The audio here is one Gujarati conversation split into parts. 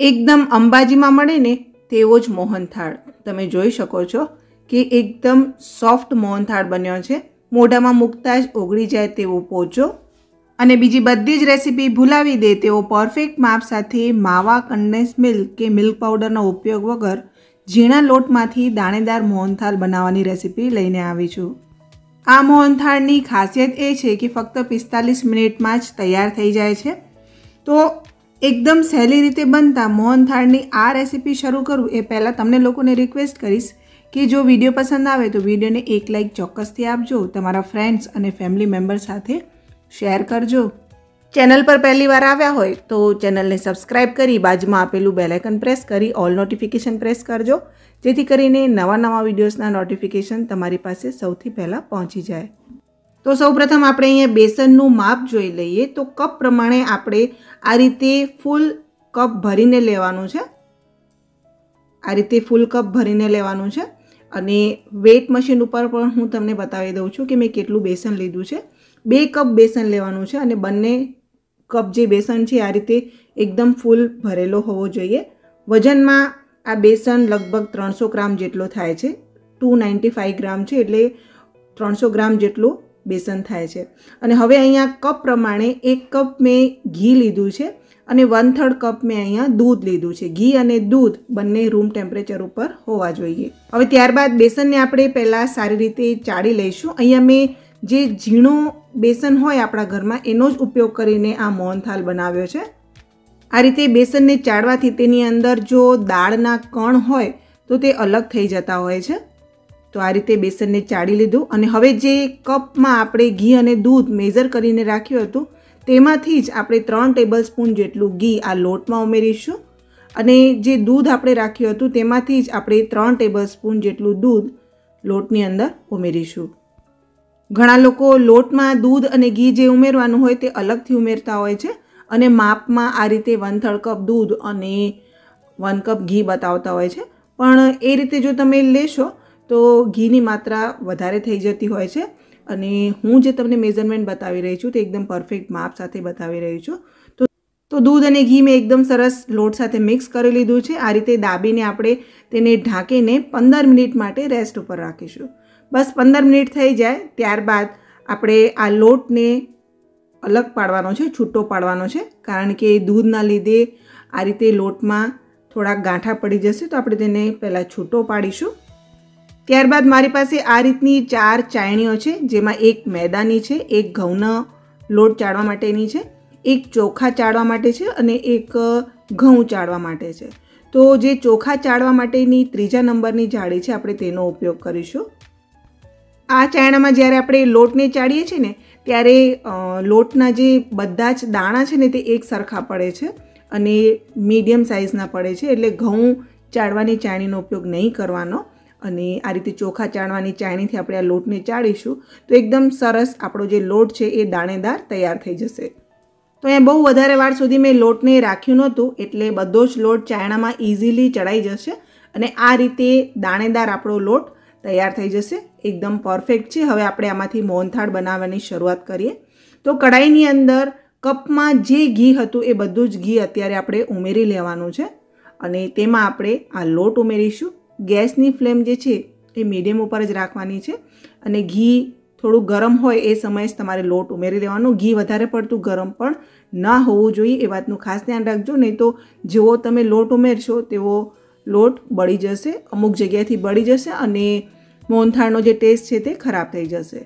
એકદમ અંબાજીમાં મળે ને તેવો જ મોહનથાળ. તમે જોઈ શકો છો કે એકદમ સોફ્ટ મોહનથાળ બન્યો છે. મોઢામાં મૂકતા જ ઓગળી જાય તેવો પોચો. અને બીજી બધી જ રેસીપી ભૂલાવી દે તેવો પરફેક્ટ માપ સાથે માવા કન્ડેન્સ મિલ્ક કે મિલ્ક પાવડરનો ઉપયોગ વગર ઝીણા લોટમાંથી દાણેદાર મોહનથાળ બનાવવાની રેસીપી લઈને આવી છું. આ મોહનથાળની ખાસિયત એ છે કે ફક્ત પિસ્તાલીસ મિનિટમાં જ તૈયાર થઈ જાય છે. તો એકદમ સહેલી રીતે બનતા મોહનથાળની આ રેસીપી શરૂ કરું એ પહેલાં તમને લોકોને રિક્વેસ્ટ કરીશ કે જો વીડિયો પસંદ આવે તો વિડીયોને એક લાઇક ચોક્કસથી આપજો, તમારા ફ્રેન્ડ્સ અને ફેમિલી મેમ્બર સાથે શેર કરજો. ચેનલ પર પહેલીવાર આવ્યા હોય તો ચેનલને સબસ્ક્રાઇબ કરી બાજુમાં આપેલું બેલાઇકન પ્રેસ કરી ઓલ નોટિફિકેશન પ્રેસ કરજો, જેથી કરીને નવા નવા વિડીયોઝના નોટિફિકેશન તમારી પાસે સૌથી પહેલાં પહોંચી જાય. તો સૌપ્રથમ આપણે અહીંયા બેસનનું માપ જોઈ લઈએ. તો કપ પ્રમાણે આપણે આ રીતે ફૂલ કપ ભરીને લેવાનું છે. આ રીતે ફૂલ કપ ભરીને લેવાનું છે. અને વેટ મશીન ઉપર પણ હું તમને બતાવી દઉં છું કે મેં કેટલું બેસન લીધું છે. બે કપ બેસન લેવાનું છે અને બંને કપ જે બેસન છે આ રીતે એકદમ ફૂલ ભરેલો હોવો જોઈએ. વજનમાં આ બેસન લગભગ ત્રણસો ગ્રામ જેટલો થાય છે. ટુ નાઇન્ટી ફાઇવ ગ્રામ છે એટલે ત્રણસો ગ્રામ જેટલું બેસન થાય છે. અને હવે અહીંયા કપ પ્રમાણે એક કપ મેં ઘી લીધું છે અને વન થર્ડ કપ મેં અહીંયા દૂધ લીધું છે. ઘી અને દૂધ બંને રૂમ ટેમ્પરેચર ઉપર હોવા જોઈએ. હવે ત્યારબાદ બેસનને આપણે પહેલાં સારી રીતે ચાળી લઈશું. અહીંયા મેં જે ઝીણું બેસન હોય આપણા ઘરમાં એનો જ ઉપયોગ કરીને આ મોહનથાલ બનાવ્યો છે. આ રીતે બેસનને ચાળવાથી તેની અંદર જો દાળના કણ હોય તો તે અલગ થઈ જતા હોય છે. તો આ રીતે બેસનને ચાળી લીધું અને હવે જે કપમાં આપણે ઘી અને દૂધ મેઝર કરીને રાખ્યું હતું, તેમાંથી જ આપણે ત્રણ ટેબલ સ્પૂન જેટલું ઘી આ લોટમાં ઉમેરીશું. અને જે દૂધ આપણે રાખ્યું હતું, તેમાંથી જ આપણે ત્રણ ટેબલ સ્પૂન જેટલું દૂધ લોટની અંદર ઉમેરીશું. ઘણા લોકો લોટમાં દૂધ અને ઘી જે ઉમેરવાનું હોય તે અલગથી ઉમેરતા હોય છે અને માપમાં આ રીતે વન થર્ડ કપ દૂધ અને વન કપ ઘી બતાવતા હોય છે. પણ એ રીતે જો તમે લેશો તો ઘીની માત્રા વધારે થઈ જતી હોય છે અને હું જે તમને મેઝરમેન્ટ બતાવી રહી છું તે એકદમ પરફેક્ટ માપ સાથે બતાવી રહી છું. તો તો દૂધ અને ઘી મેં એકદમ સરસ લોટ સાથે મિક્સ કરી લીધું છે. આ રીતે દાબીને આપણે તેને ઢાંકીને પંદર મિનિટ માટે રેસ્ટ ઉપર રાખીશું. બસ પંદર મિનિટ થઈ જાય ત્યારબાદ આપણે આ લોટને અલગ પાડવાનો છે, છૂટો પાડવાનો છે. કારણ કે દૂધના લીધે આ રીતે લોટમાં થોડાક ગાંઠા પડી જશે તો આપણે તેને પહેલાં છૂટો પાડીશું. ત્યારબાદ મારી પાસે આ રીતની ચાર ચાયણીઓ છે, જેમાં એક મેદાની છે, એક ઘઉંનો લોટ ચાળવા માટેની છે, એક ચોખા ચાળવા માટે છે અને એક ઘઉં ચાળવા માટે છે. તો જે ચોખા ચાળવા માટેની ત્રીજા નંબરની જાળી છે, આપણે તેનો ઉપયોગ કરીશું. આ ચાયણામાં જ્યારે આપણે લોટને ચાળીએ છીએ ને, ત્યારે લોટના જે બધા જ દાણા છે ને, તે એક સરખા પડે છે અને મીડિયમ સાઇઝના પડે છે. એટલે ઘઉં ચાળવાની ચાણીનો ઉપયોગ નહીં કરવાનો. અને આ રીતે ચોખા ચાળવાની ચાણીથી આપણે આ લોટને ચાળીશું, તો એકદમ સરસ આપણો જે લોટ છે એ દાણેદાર તૈયાર થઈ જશે. તો અહીંયા બહુ વધારે વાર સુધી મેં લોટને રાખ્યું નહોતું, એટલે બધો જ લોટ ચાયણામાં ઇઝીલી ચડાઈ જશે અને આ રીતે દાણેદાર આપણો લોટ તૈયાર થઈ જશે. એકદમ પરફેક્ટ છે. હવે આપણે આમાંથી મોહનથાળ બનાવવાની શરૂઆત કરીએ. તો કઢાઈની અંદર કપમાં જે ઘી હતું એ બધું જ ઘી અત્યારે આપણે ઉમેરી લેવાનું છે અને તેમાં આપણે આ લોટ ઉમેરીશું. ગેસની ફ્લેમ જે છે એ મીડિયમ ઉપર જ રાખવાની છે અને ઘી થોડું ગરમ હોય એ સમયે જ તમારે લોટ ઉમેરી લેવાનું. ઘી વધારે પડતું ગરમ પણ ના હોવું જોઈએ, એ વાતનું ખાસ ધ્યાન રાખજો. નહીં તો જેવો તમે લોટ ઉમેરશો તેવો લોટ બળી જશે, અમુક જગ્યાએથી બળી જશે અને મોહનથાળનો જે ટેસ્ટ છે તે ખરાબ થઈ જશે.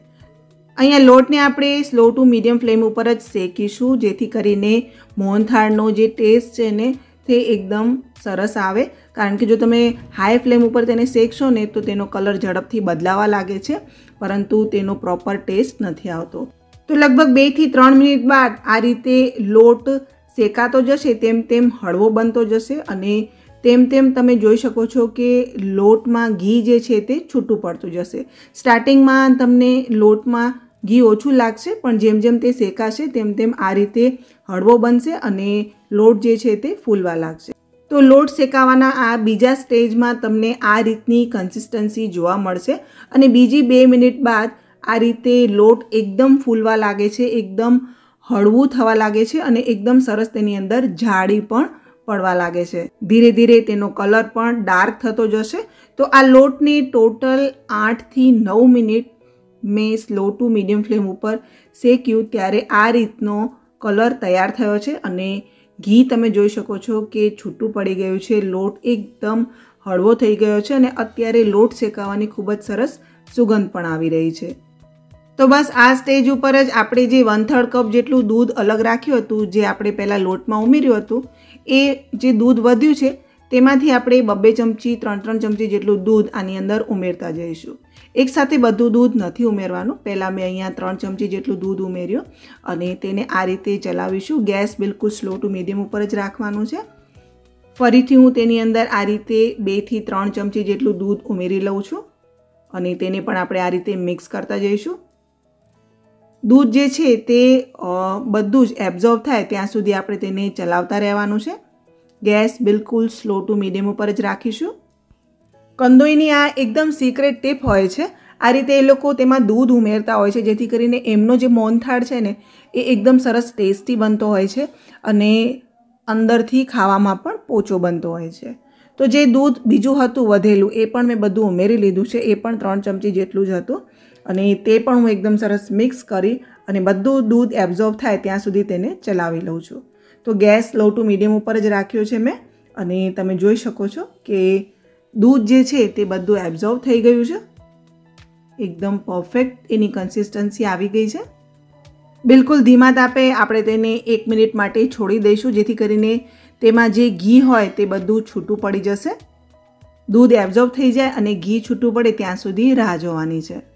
અહીંયા લોટને આપણે સ્લો ટુ મીડિયમ ફ્લેમ ઉપર જ શેકીશું, જેથી કરીને મોહનથાળનો જે ટેસ્ટ છે ને તે એકદમ સરસ આવે. કારણ કે જો તમે હાઈ ફ્લેમ ઉપર તેને શેકશો ને, તો તેનો કલર ઝડપથી બદલાવા લાગે છે, પરંતુ તેનો પ્રોપર ટેસ્ટ નથી આવતો. તો લગભગ બેથી ત્રણ મિનિટ બાદ આ રીતે લોટ શેકાતો જશે, તેમ તેમ હળવો બનતો જશે અને તેમ તેમ તમે જોઈ શકો છો કે લોટમાં ઘી જે છે તે છૂટું પડતું જશે. સ્ટાર્ટિંગમાં તમને લોટમાં ઘી ઓછું લાગશે, પણ જેમ જેમ તે શેકાશે, તેમ તેમ આ રીતે હળવો બનશે અને લોટ જે છે તે ફૂલવા લાગશે. તો લોટ શેકાવાના આ બીજા સ્ટેજમાં તમને આ રીતની કન્સિસ્ટન્સી જોવા મળશે. અને બીજી બે મિનિટ બાદ આ રીતે લોટ એકદમ ફૂલવા લાગે છે, એકદમ હળવું થવા લાગે છે અને એકદમ સરસ તેની અંદર જાડી પણ પડવા લાગે છે. ધીરે ધીરે તેનો કલર પણ ડાર્ક થતો જશે. તો આ લોટને ટોટલ આઠથી નવ મિનિટ મેં સ્લો ટુ મીડિયમ ફ્લેમ ઉપર શેક્યું ત્યારે આ રીતનો કલર તૈયાર થયો છે અને ઘી તમે જોઈ શકો છો કે છૂટું પડી ગયું છે, લોટ એકદમ હળવો થઈ ગયો છે અને અત્યારે લોટ શેકાવાની ખૂબ જ સરસ સુગંધ પણ આવી રહી છે. તો બસ આ સ્ટેજ ઉપર જ આપણે જે વન થર્ડ કપ જેટલું દૂધ અલગ રાખ્યું હતું, જે આપણે પહેલાં લોટમાં ઉમેર્યું હતું, એ જે દૂધ વધ્યું છે, તેમાંથી આપણે બબ્બે ચમચી, ત્રણ ત્રણ ચમચી જેટલું દૂધ આની અંદર ઉમેરતા જઈશું. એકસાથે બધું દૂધ નથી ઉમેરવાનું. પહેલાં મેં અહીંયા ત્રણ ચમચી જેટલું દૂધ ઉમેર્યું અને તેને આ રીતે ચલાવીશું. ગેસ બિલકુલ સ્લો ટુ મીડિયમ ઉપર જ રાખવાનું છે. ફરીથી હું તેની અંદર આ રીતે બેથી ત્રણ ચમચી જેટલું દૂધ ઉમેરી લઉં છું અને તેને પણ આપણે આ રીતે મિક્સ કરતા જઈશું. દૂધ જે છે તે બધું જ એબ્ઝોર્બ થાય ત્યાં સુધી આપણે તેને ચલાવતા રહેવાનું છે. ગેસ બિલકુલ સ્લો ટુ મીડિયમ ઉપર જ રાખીશું. કંદોઈની આ એકદમ સિક્રેટ ટીપ હોય છે. આ રીતે એ લોકો તેમાં દૂધ ઉમેરતા હોય છે, જેથી કરીને એમનો જે મોનથાળ છે ને, એ એકદમ સરસ ટેસ્ટી બનતો હોય છે અને અંદરથી ખાવામાં પણ પોચો બનતો હોય છે. તો જે દૂધ બીજું હતું વધેલું, એ પણ મેં બધું ઉમેરી લીધું છે, એ પણ ત્રણ ચમચી જેટલું જ હતું. અને તે પણ હું એકદમ સરસ મિક્સ કરી અને બધું દૂધ એબ્ઝોર્બ થાય ત્યાં સુધી તેને ચલાવી લઉં છું. તો ગેસ લો ટુ મીડિયમ ઉપર જ રાખ્યો છે મેં અને તમે જોઈ શકો છો કે દૂધ જે છે તે બધું એબ્ઝોર્વ થઈ ગયું છે. એકદમ પરફેક્ટ એની કન્સિસ્ટન્સી આવી ગઈ છે. બિલકુલ ધીમા તાપે આપણે તેને એક મિનિટ માટે છોડી દઈશું, જેથી કરીને તેમાં જે ઘી હોય તે બધું છૂટું પડી જશે. દૂધ એબ્ઝોર્બ થઈ જાય અને ઘી છૂટું પડે ત્યાં સુધી રાહ જોવાની છે.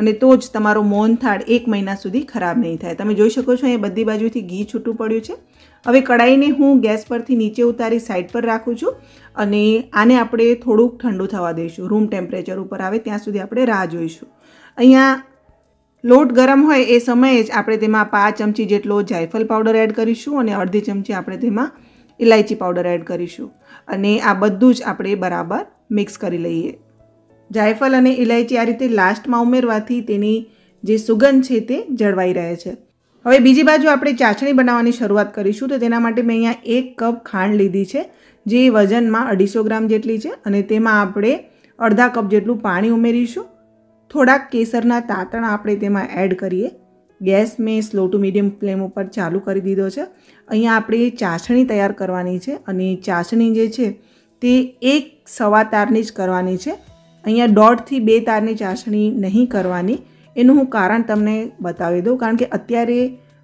અને તો જ તમારો મોહનથાળ એક મહિના સુધી ખરાબ નહીં થાય. તમે જોઈ શકો છો, અહીંયા બધી બાજુથી ઘી છૂટું પડ્યું છે. હવે કડાઈને હું ગેસ પરથી નીચે ઉતારી સાઈડ પર રાખું છું અને આને આપણે થોડુંક ઠંડુ થવા દઈશું. રૂમ ટેમ્પરેચર ઉપર આવે ત્યાં સુધી આપણે રાહ જોઈશું. અહીંયા લોટ ગરમ હોય એ સમયે જ આપણે તેમાં પાંચ ચમચી જેટલો જાયફલ પાવડર એડ કરીશું અને અડધી ચમચી આપણે તેમાં ઇલાયચી પાવડર એડ કરીશું. અને આ બધું જ આપણે બરાબર મિક્સ કરી લઈએ. જાયફલ અને ઇલાયચી આ રીતે લાસ્ટમાં ઉમેરવાથી તેની જે સુગંધ છે તે જળવાઈ રહે છે. હવે બીજી બાજુ આપણે ચાસણી બનાવવાની શરૂઆત કરીશું તો તેના માટે મેં અહીંયા એક કપ ખાંડ લીધી છે, જે વજનમાં અઢીસો ગ્રામ જેટલી છે અને તેમાં આપણે અડધા કપ જેટલું પાણી ઉમેરીશું. થોડાક કેસરના તાતણા આપણે તેમાં એડ કરીએ. ગેસ મેં સ્લો ટુ મીડિયમ ફ્લેમ ઉપર ચાલુ કરી દીધો છે. અહીંયા આપણે ચાસણી તૈયાર કરવાની છે અને ચાસણી જે છે તે એક સવા તારની જ કરવાની છે. અહીંયા દોઢથી બે તારની ચાસણી નહીં કરવાની. એનું હું કારણ તમને બતાવી દઉં કારણ કે અત્યારે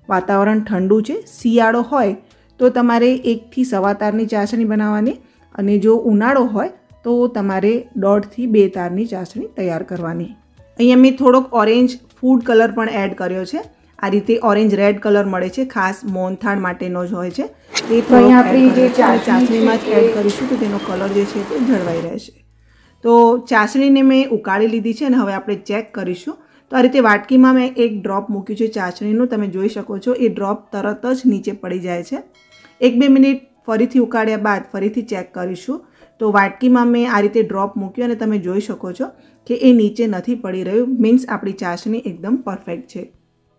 વાતાવરણ ઠંડુ છે શિયાળો હોય તો તમારે એકથી સવા તારની ચાસણી બનાવવાની અને જો ઉનાળો હોય તો તમારે દોઢથી બે તારની ચાસણી તૈયાર કરવાની. અહીંયા મેં થોડોક ઓરેન્જ ફૂડ કલર પણ એડ કર્યો છે. આ રીતે ઓરેન્જ રેડ કલર મળે છે ખાસ મોનથાળ માટેનો જ હોય છે. એ તો અહીંયા આપણે જે ચાસણીમાં જ એડ કરીશું તો તેનો કલર જે છે તે જળવાઈ રહેશે. તો ચાસણીને મેં ઉકાળી લીધી છે અને હવે આપણે ચેક કરીશું. તો આ રીતે વાટકીમાં મેં એક ડ્રોપ મૂક્યું છે ચાસણીનું. તમે જોઈ શકો છો, એ ડ્રોપ તરત જ નીચે પડી જાય છે. એક બે મિનિટ ફરીથી ઉકાળ્યા બાદ ફરીથી ચેક કરીશું. તો વાટકીમાં મેં આ રીતે ડ્રોપ મૂક્યું અને તમે જોઈ શકો છો કે એ નીચે નથી પડી રહ્યું. મીન્સ આપણી ચાસણી એકદમ પરફેક્ટ છે.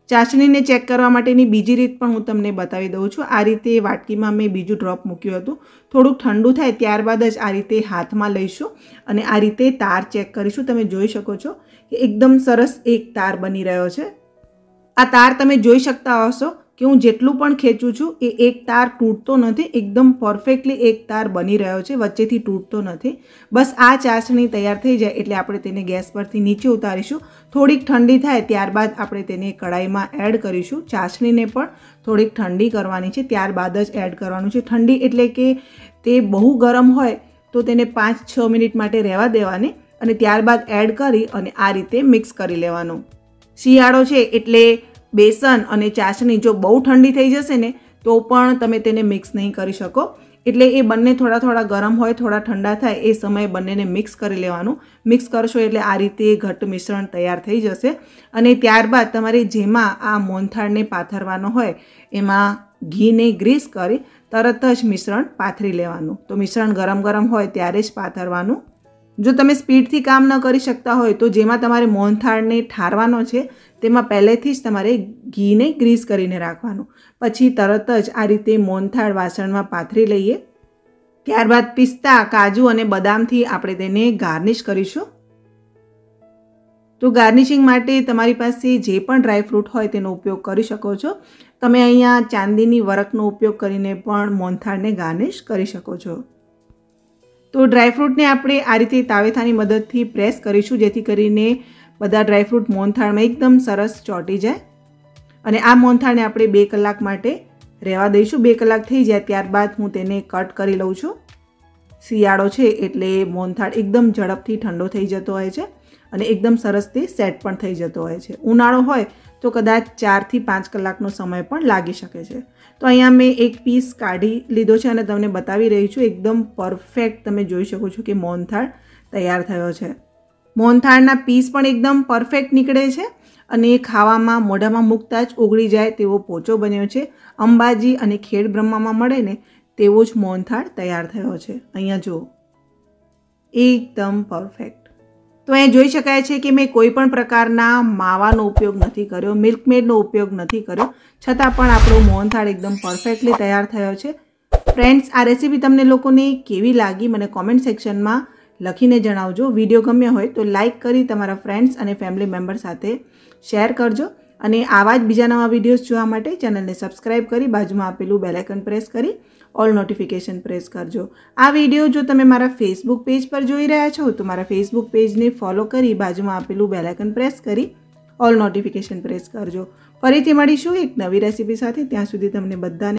ચાસણીને ચેક કરવા માટેની બીજી રીત પણ હું તમને બતાવી દઉં છું. આ રીતે વાટકીમાં મેં બીજું ડ્રોપ મૂક્યું હતું. થોડુંક ઠંડુ થાય ત્યારબાદ જ આ રીતે હાથમાં લઈશું અને આ રીતે તાર ચેક કરીશું. તમે જોઈ શકો છો કે એકદમ સરસ એક તાર બની રહ્યો છે. આ તાર તમે જોઈ શકતા હશો. કે હું જેટલું પણ ખેંચું છું, એ એક તાર તૂટતો નથી, એકદમ પરફેક્ટલી એક તાર બની રહ્યો છે, વચ્ચેથી તૂટતો નથી. બસ આ ચાસણી તૈયાર થઈ જાય એટલે આપણે તેને ગેસ પરથી નીચે ઉતારીશું. થોડીક ઠંડી થાય ત્યારબાદ આપણે તેને કડાઈમાં એડ કરીશું. ચાસણીને પણ થોડીક ઠંડી કરવાની છે, ત્યારબાદ જ એડ કરવાનું છે. ઠંડી એટલે કે તે બહુ ગરમ હોય તો તેને પાંચ છ મિનિટ માટે રહેવા દેવાની અને ત્યારબાદ એડ કરી અને આ રીતે મિક્સ કરી લેવાનું. શિયાળો છે એટલે બેસન અને ચાસણી જો બહુ ઠંડી થઈ જશે ને, તો પણ તમે તેને મિક્સ નહીં કરી શકો. એટલે એ બંને થોડા થોડા ગરમ હોય, થોડા ઠંડા થાય, એ સમયે બંનેને મિક્સ કરી લેવાનું. મિક્સ કરશો એટલે આ રીતે ઘટ મિશ્રણ તૈયાર થઈ જશે. અને ત્યારબાદ તમારે જેમાં આ મોનથાળને પાથરવાનો હોય, એમાં ઘીને ગ્રીસ કરી તરત જ મિશ્રણ પાથરી લેવાનું. તો મિશ્રણ ગરમ ગરમ હોય ત્યારે જ પાથરવાનું. જો તમે સ્પીડથી કામ ન કરી શકતા હોય તો જેમાં તમારે મોહનથાળને ઠારવાનો છે, તેમાં પહેલેથી જ તમારે ઘીને ગ્રીસ કરીને રાખવાનું. પછી તરત જ આ રીતે મોહનથાળ વાસણમાં પાથરી લઈએ. ત્યારબાદ પિસ્તા, કાજુ અને બદામથી આપણે તેને ગાર્નિશ કરીશું. તો ગાર્નિશિંગ માટે તમારી પાસે જે પણ ડ્રાયફ્રૂટ હોય તેનો ઉપયોગ કરી શકો છો. તમે અહીંયા ચાંદીની વરકનો ઉપયોગ કરીને પણ મોનથાળને ગાર્નિશ કરી શકો છો. તો ડ્રાયફ્રૂટને આપણે આ રીતે તાવેથાની મદદથી પ્રેસ કરીશું, જેથી કરીને બધા ડ્રાયફ્રૂટ મોનથાળમાં એકદમ સરસ ચોંટી જાય. અને આ મોહનથાળને આપણે બે કલાક માટે રહેવા દઈશું. બે કલાક થઈ જાય ત્યારબાદ હું તેને કટ કરી લઉં છું. શિયાળો છે એટલે મોહનથાળ એકદમ ઝડપથી ઠંડો થઈ જતો હોય છે. અને એકદમ સરસ તે સેટ પણ થઈ જતો હોય છે. ઉનાળો હોય તો કદાચ ચારથી પાંચ કલાકનો સમય પણ લાગી શકે છે. તો અહીંયા મેં એક પીસ કાઢી લીધો છે અને તમને બતાવી રહી છું. એકદમ પરફેક્ટ તમે જોઈ શકો છો કે મોહનથાળ તૈયાર થયો છે. મોહનથાળના પીસ પણ એકદમ પરફેક્ટ નીકળે છે અને એ ખાવામાં, મોઢામાં મૂકતા જ ઓગળી જાય તેવો પોચો બન્યો છે. અંબાજી અને ખેડ બ્રહ્મામાં મળે ને તેવો જ મોહનથાળ તૈયાર થયો છે. અહીંયા જુઓ. એકદમ પરફેક્ટ તો અહીંયા જોઈ શકાય છે કે મેં કોઈ પણ પ્રકારના માવાનો ઉપયોગ નથી કર્યો, મિલ્કમેડનો ઉપયોગ નથી કર્યો. છતાં પણ આપણો મોહનથાળ એકદમ પરફેક્ટલી તૈયાર થયો છે. ફ્રેન્ડ્સ, આ રેસીપી તમને લોકોને કેવી લાગી મને કોમેન્ટ સેક્શનમાં લખીને જણાવજો. વીડિયો ગમ્યો હોય તો લાઇક કરી તમારા ફ્રેન્ડ્સ અને ફેમિલી મેમ્બર સાથે શેર કરજો. અને આવા જ બીજા નવા વિડીયોઝ જોવા માટે ચેનલને સબસ્ક્રાઇબ કરી બાજુમાં આપેલું બેલાઇકન પ્રેસ કરી ઓલ નોટિફિકેશન પ્રેસ કરજો. આ વીડિયો જો તમે મારા ફેસબુક પેજ પર જોઈ રહ્યા છો, તો મારા ફેસબુક પેજને ફોલો કરી બાજુમાં આપેલું બેલાઇકન પ્રેસ કરી ઓલ નોટિફિકેશન પ્રેસ કરજો. ફરીથી મળીશું એક નવી રેસીપી સાથે. ત્યાં સુધી તમને બધાને